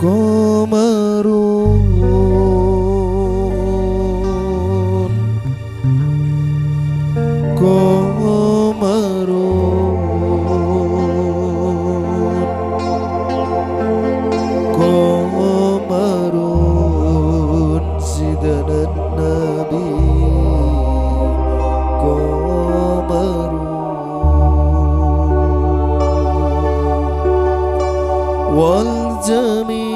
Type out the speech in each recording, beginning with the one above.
Komarun Komarun Komarun Sidana Nabi Komarun والجميع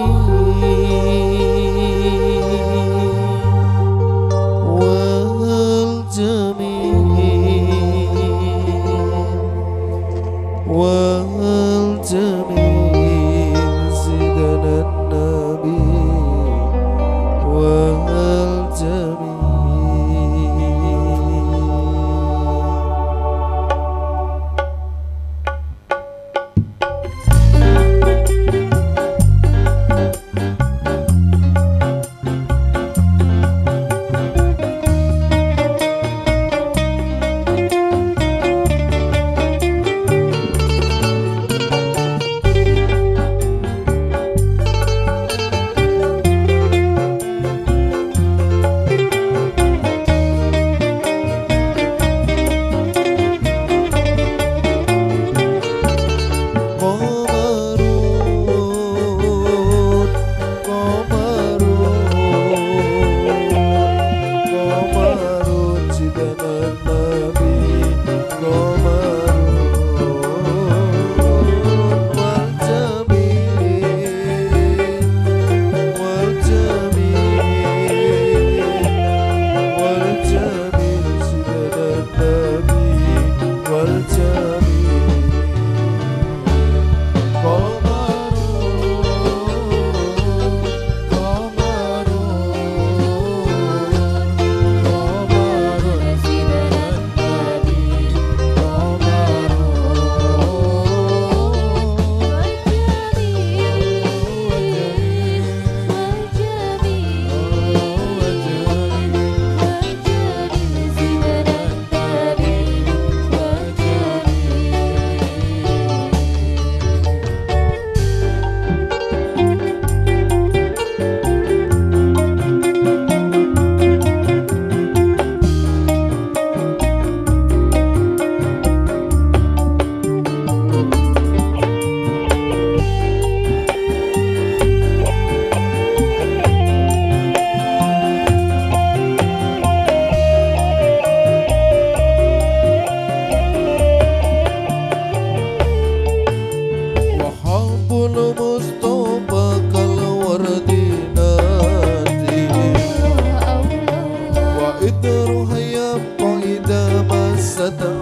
सतम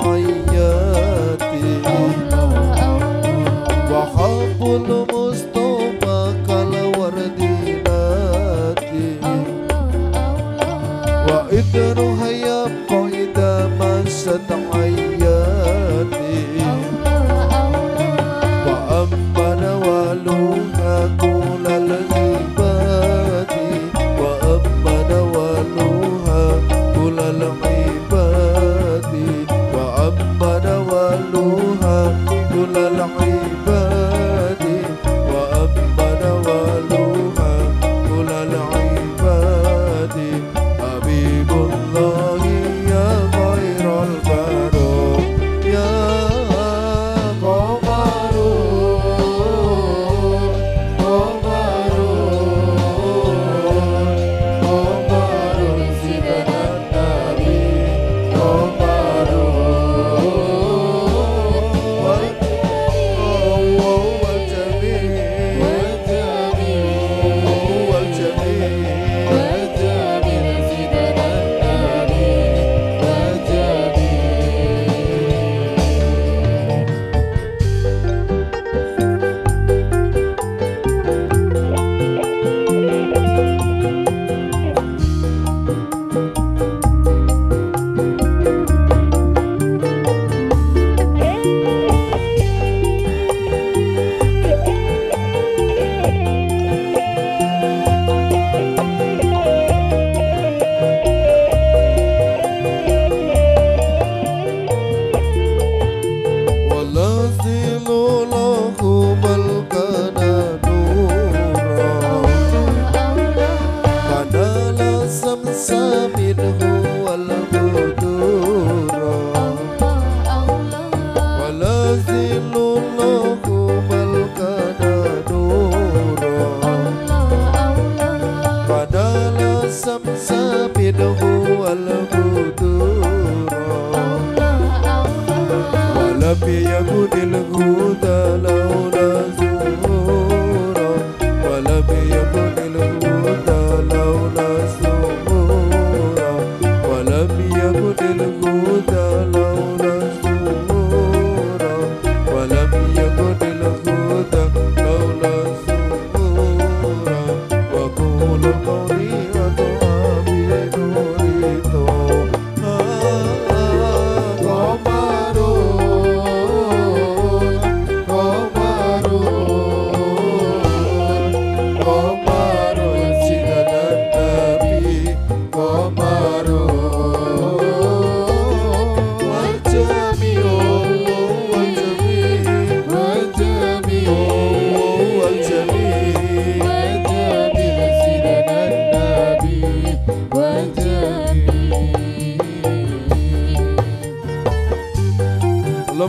The.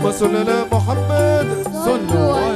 اللهم صل على محمد. صلوا